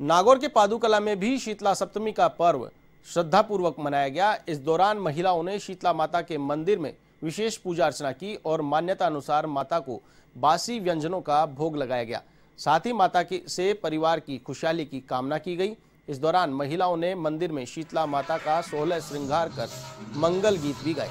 नागौर के पादुकला में भी शीतला सप्तमी का पर्व श्रद्धापूर्वक मनाया गया। इस दौरान महिलाओं ने शीतला माता के मंदिर में विशेष पूजा अर्चना की और मान्यता अनुसार माता को बासी व्यंजनों का भोग लगाया गया। साथ ही माता की, से परिवार की खुशहाली की कामना की गई। इस दौरान महिलाओं ने मंदिर में शीतला माता का सोलह श्रृंगार कर मंगल गीत भी गाए।